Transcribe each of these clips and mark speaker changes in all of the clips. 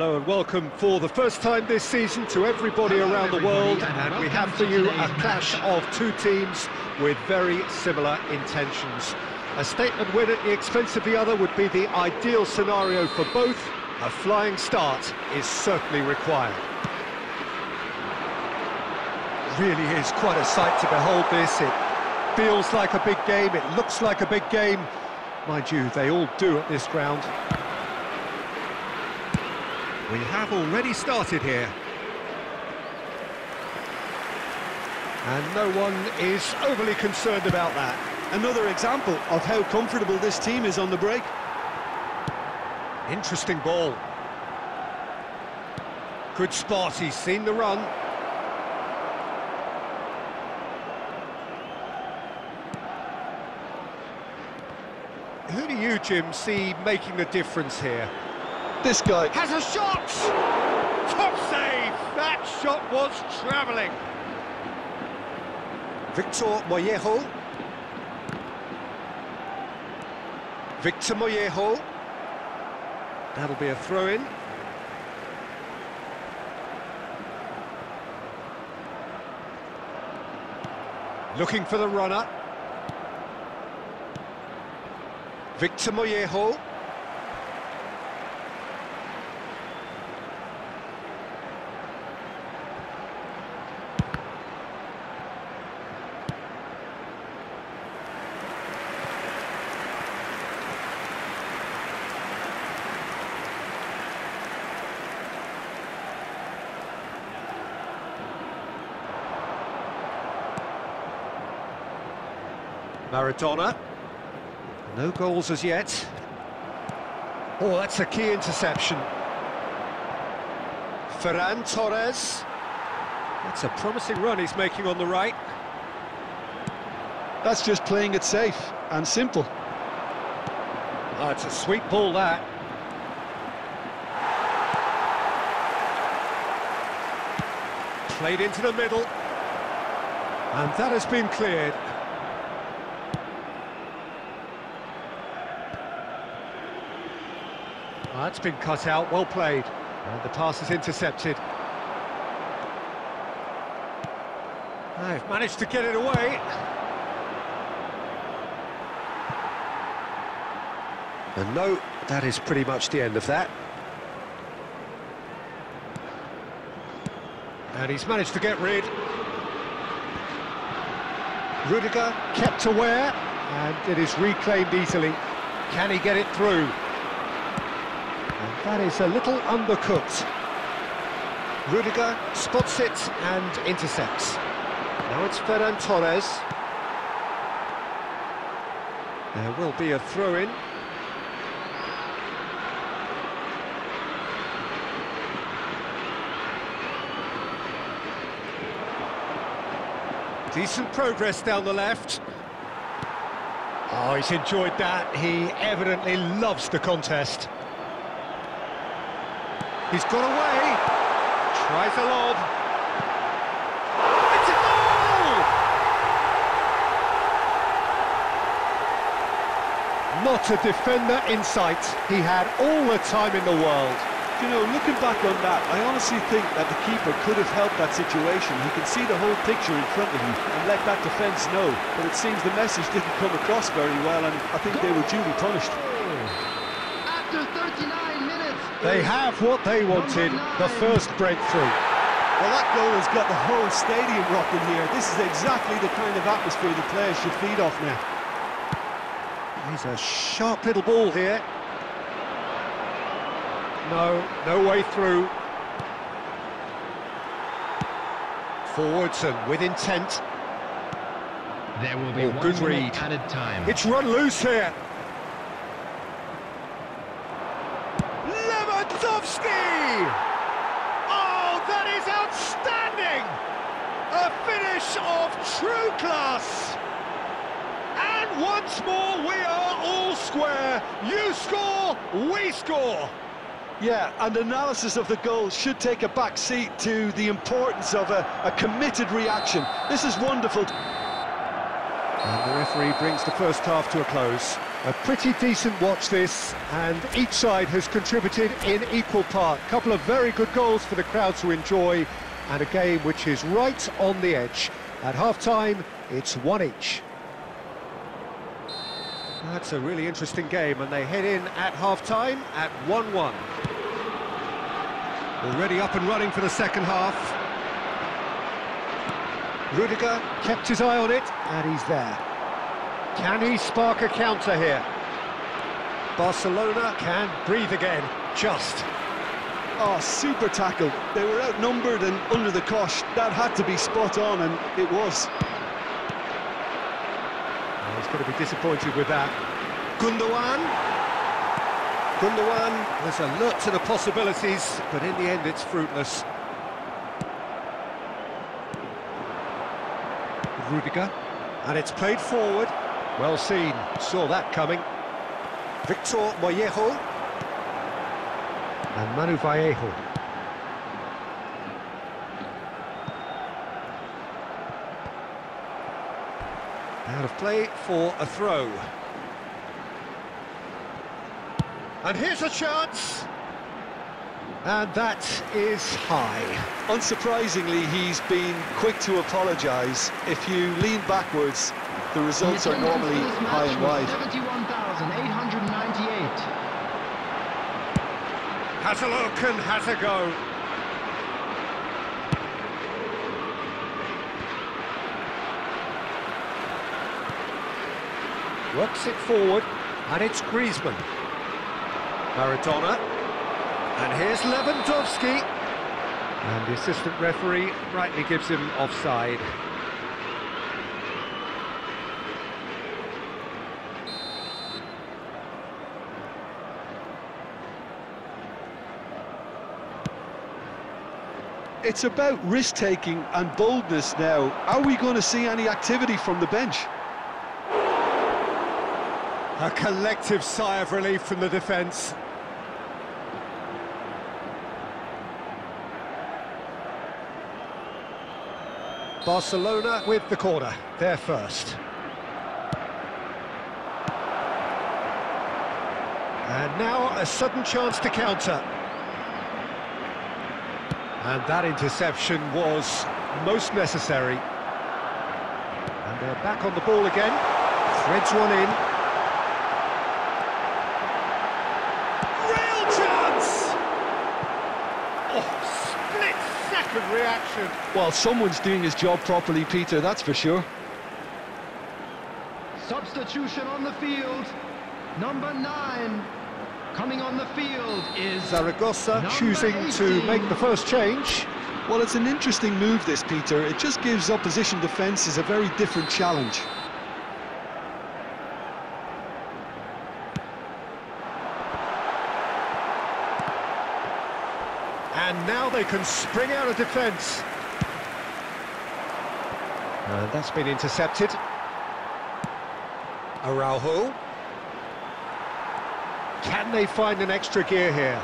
Speaker 1: Hello and welcome for the first time this season to everybody around the world and we have for you a clash of two teams with very similar intentions. A statement win at the expense of the other would be the ideal scenario for both. A flying start is certainly required. Really is quite a sight to behold this. It feels like a big game, it looks like a big game. Mind you, they all do at this ground. We have already started here. And no one is overly concerned about that.
Speaker 2: Another example of how comfortable this team is on the break.
Speaker 1: Interesting ball. Good spot, he's seen the run. Who do you, Jim, see making the difference here?
Speaker 2: This guy.
Speaker 1: Has a shot! Top save! That shot was travelling. Victor Mollejo. Victor Mollejo. That'll be a throw-in. Looking for the runner. Victor Mollejo. Maradona. No goals as yet. Oh, that's a key interception. Ferran Torres. That's a promising run he's making on the right.
Speaker 2: That's just playing it safe and simple.
Speaker 1: Oh, it's a sweet ball, that. Played into the middle. And that has been cleared. Oh, that's been cut out, well played. And the pass is intercepted. They've managed to get it away. And no, that is pretty much the end of that. And he's managed to get rid. Rudiger kept aware, and it is reclaimed easily. Can he get it through? That is a little undercooked. Rudiger spots it and intercepts. Now it's Ferran Torres. There will be a throw-in. Decent progress down the left. Oh, he's enjoyed that. He evidently loves the contest. He's got away. Tries a lob. It's a goal! Not a defender in sight. He had all the time in the world.
Speaker 2: You know, looking back on that, I honestly think that the keeper could have helped that situation. He can see the whole picture in front of him and let that defence know. But it seems the message didn't come across very well, and I think they were duly punished.
Speaker 3: After 39 minutes...
Speaker 1: They have what they wanted, the first breakthrough.
Speaker 2: Well, that goal has got the whole stadium rocking here. This is exactly the kind of atmosphere the players should feed off now.
Speaker 1: He's a sharp little ball here. No, no way through. Forwards and with intent.
Speaker 3: There will be
Speaker 1: Oh,
Speaker 3: one
Speaker 1: good
Speaker 3: minute
Speaker 1: read.
Speaker 3: added time.
Speaker 1: It's run loose here. Lewandowski! Oh, that is outstanding! A finish of true class! And once more, we are all square. You score, we score.
Speaker 2: Yeah, and analysis of the goal should take a back seat to the importance of a, a committed reaction. This is wonderful.
Speaker 1: And the referee brings the first half to a close. A pretty decent watch this, and each side has contributed in equal part. A Couple of very good goals for the crowd to enjoy, and a game which is right on the edge. At half-time, it's one each. That's a really interesting game, and they head in at half-time at 1-1. Already up and running for the second half. Rudiger kept his eye on it, and he's there. Can he spark a counter here? Barcelona can breathe again, just.
Speaker 2: Oh, super tackle. They were outnumbered and under the cosh. That had to be spot on, and it was.
Speaker 1: Oh, he's going to be disappointed with that. Gundogan. Gundogan was alert to the possibilities, but in the end it's fruitless. Rudiger. And it's played forward. Well seen, saw that coming. Victor Mollejo. And Manu Vallejo. Out of play for a throw. And here's a chance. And that is high.
Speaker 2: Unsurprisingly, he's been quick to apologise. If you lean backwards, the results are normally high and wide.
Speaker 1: Has a look and has a go. Works it forward, and it's Griezmann. Maradona. And here's Lewandowski. And the assistant referee rightly gives him offside.
Speaker 2: It's about risk-taking and boldness now. Are we going to see any activity from the bench?
Speaker 1: A collective sigh of relief from the defence. Barcelona with the corner, they're first. And now a sudden chance to counter. And that interception was most necessary. And they're back on the ball again. Threads one in. Real chance! Oh, split-second reaction.
Speaker 2: Well, someone's doing his job properly, Peter, that's for sure.
Speaker 3: Substitution on the field. Number nine. Coming on the field is
Speaker 1: Zaragoza
Speaker 3: Number
Speaker 1: choosing to make the first change.
Speaker 2: Well, it's an interesting move, this, Peter. It just gives opposition defences a very different challenge.
Speaker 1: And now they can spring out of defence. And that's been intercepted. Araujo. Can they find an extra gear here?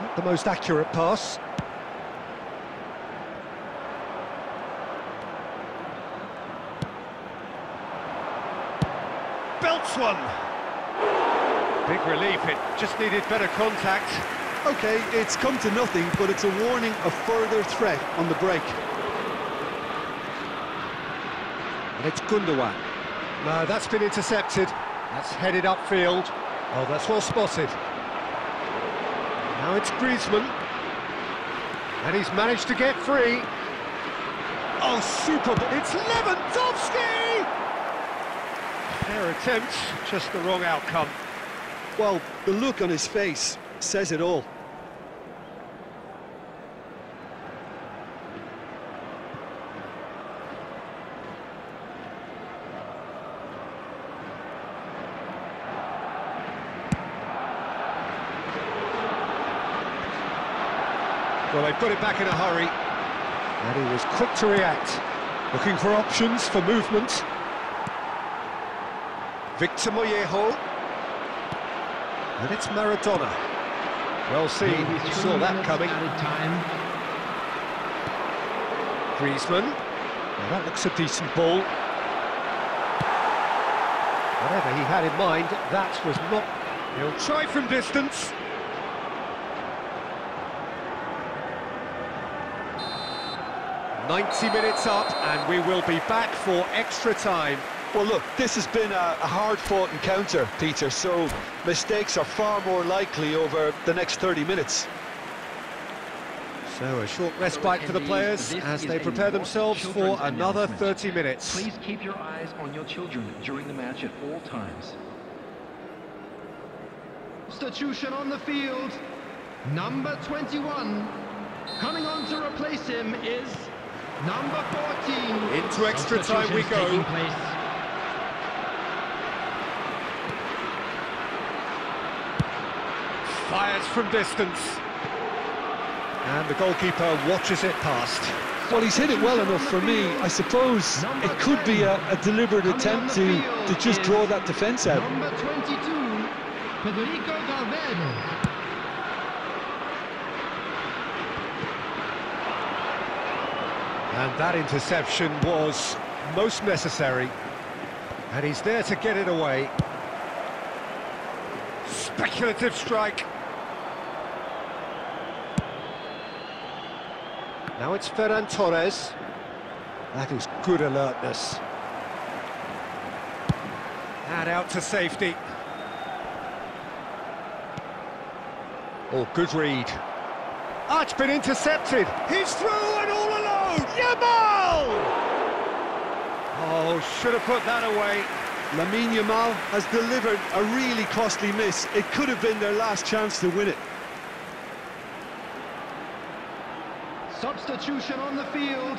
Speaker 1: Not the most accurate pass. Belts one. Big relief, it just needed better contact.
Speaker 2: OK, it's come to nothing, but it's a warning of further threat on the break.
Speaker 1: And it's Gundogan. No, that's been intercepted. That's headed upfield. Oh, that's well spotted. Now it's Griezmann. And he's managed to get free. Oh, super. It's Lewandowski! Fair attempt, just the wrong outcome.
Speaker 2: Well, the look on his face says it all.
Speaker 1: Well, put it back in a hurry. And he was quick to react. Looking for options for movement. Victor Mollejo. And it's Maradona. Well seen, you saw that coming. Griezmann. Now that looks a decent ball. Whatever he had in mind, that was not... He'll try from distance. Ninety minutes up, and we will be back for extra time.
Speaker 2: Well, look, this has been a, a hard-fought encounter, Peter, so mistakes are far more likely over the next 30 minutes.
Speaker 1: So a short respite for the players as they prepare themselves for another 30 minutes.
Speaker 4: Please keep your eyes on your children during the match at all times.
Speaker 3: Substitution on the field. Number 21. Coming on to replace him is number 14.
Speaker 1: Into extra time we go.
Speaker 3: place.
Speaker 1: Fires from distance. And the goalkeeper watches it past.
Speaker 2: Well, he's hit it well enough for me. I suppose it could be a, a deliberate attempt to, to just draw that defence out.
Speaker 3: Number 22, Federico Valverde.
Speaker 1: And that interception was most necessary. And he's there to get it away. Speculative strike. Now it's Ferran Torres. That is good alertness. And out to safety. Oh, good read. Ah, it's been intercepted. He's through and all. Yamal! Oh, should have put that away.
Speaker 2: Lamine Yamal has delivered a really costly miss. It could have been their last chance to win it.
Speaker 3: Substitution on the field.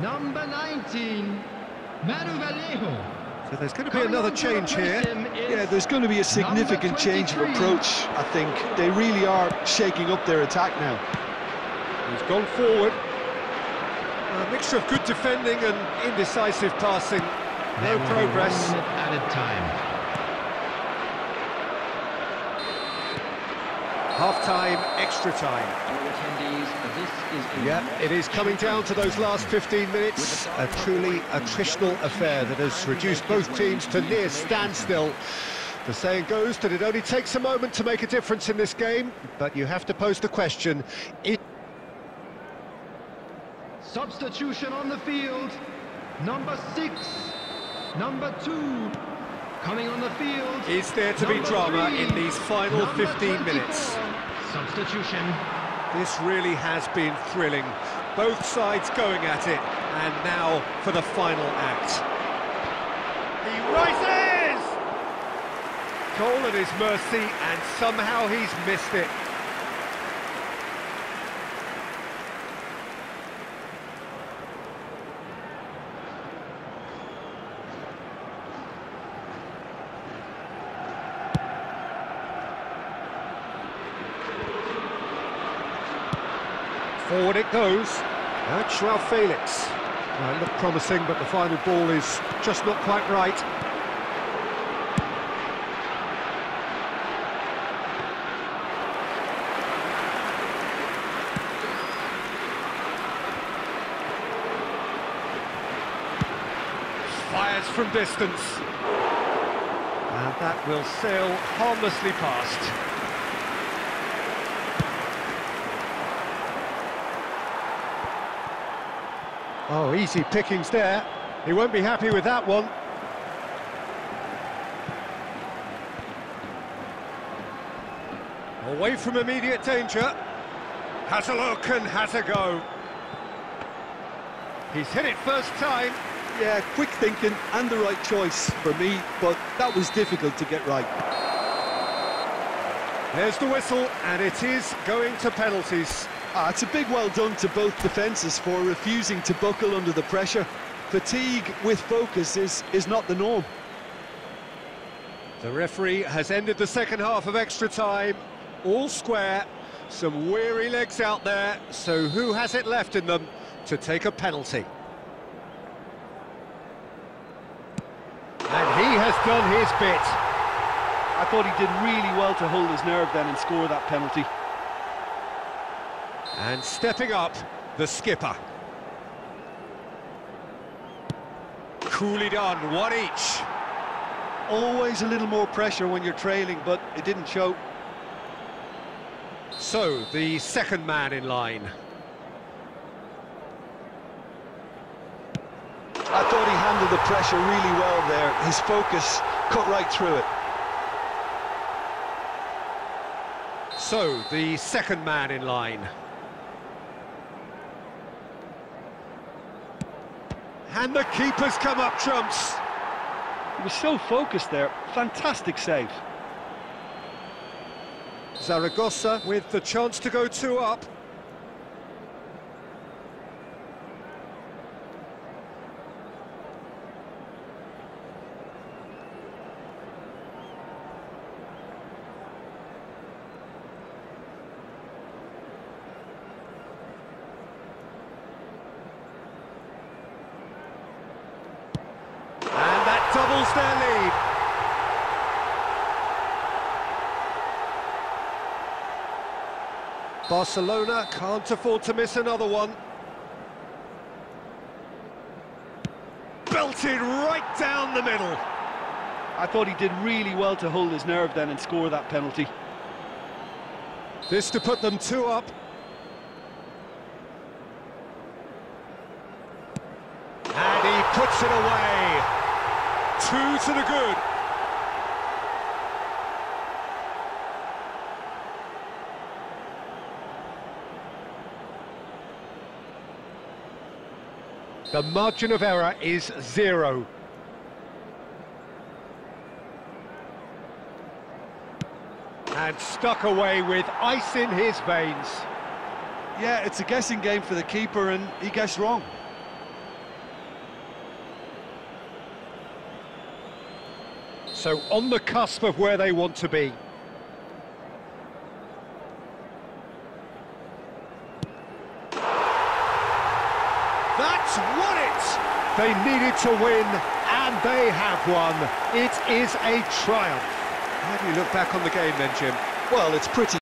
Speaker 3: Number 19, Manu Vallejo.
Speaker 1: So there's going to be
Speaker 3: Coming
Speaker 1: another change here.
Speaker 2: Yeah, there's going to be a significant change of approach, I think. They really are shaking up their attack now.
Speaker 1: He's gone forward. A mixture of good defending and indecisive passing. No progress.
Speaker 3: Added time.
Speaker 1: Extra time.
Speaker 4: All attendees, this is a
Speaker 1: Yeah, it is coming down to those last 15 minutes. A truly attritional affair that has reduced both teams to near standstill. The saying goes that it only takes a moment to make a difference in this game, but you have to pose the question, it
Speaker 3: Substitution on the field. Number six, number two. Coming on the field.
Speaker 1: is there to be drama
Speaker 3: three,
Speaker 1: in these final 15 minutes?
Speaker 3: Substitution.
Speaker 1: This really has been thrilling. Both sides going at it, and now for the final act. He rises! Goal at his mercy, and somehow he's missed it. Forward it goes. That's Joao Felix. Well, it looked promising, but the final ball is just not quite right. Fires from distance. And that will sail harmlessly past. Oh, easy pickings there. He won't be happy with that one. Away from immediate danger. Has a look and has a go. He's hit it first time.
Speaker 2: Yeah, quick thinking and the right choice for me, but that was difficult to get right.
Speaker 1: There's the whistle, and it is going to penalties.
Speaker 2: Ah, it's a big well done to both defences for refusing to buckle under the pressure. Fatigue with focus is, is not the norm.
Speaker 1: The referee has ended the second half of extra time. All square. Some weary legs out there. So who has it left in them to take a penalty? And he has done his bit.
Speaker 2: I thought he did really well to hold his nerve then and score that penalty.
Speaker 1: And stepping up, the skipper. Coolly done, one each.
Speaker 2: Always a little more pressure when you're trailing, but it didn't show.
Speaker 1: So, the second man in line.
Speaker 2: I thought he handled the pressure really well there. His focus cut right through it.
Speaker 1: So, the second man in line. And the keeper's come up trumps.
Speaker 2: He was so focused there. Fantastic save.
Speaker 1: Zaragoza with the chance to go two up. And that doubles their lead. Barcelona can't afford to miss another one. Belted right down the middle.
Speaker 2: I thought he did really well to hold his nerve then and score that penalty.
Speaker 1: This to put them two up. And he puts it away. Two to the good. The margin of error is zero. And stuck away with ice in his veins.
Speaker 2: Yeah, it's a guessing game for the keeper and he guessed wrong.
Speaker 1: So on the cusp of where they want to be. That's won it! They needed to win, and they have won. It is a triumph. How do you look back on the game then, Jim?
Speaker 2: Well, it's pretty